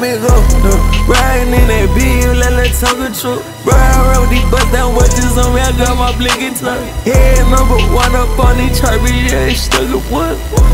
let me go. No. Riding in that bill, let the tongue control. Bro, I wrote these bust down watches on me, I got my blinking tongue. Head number one up on these chart, yeah, stuck up one.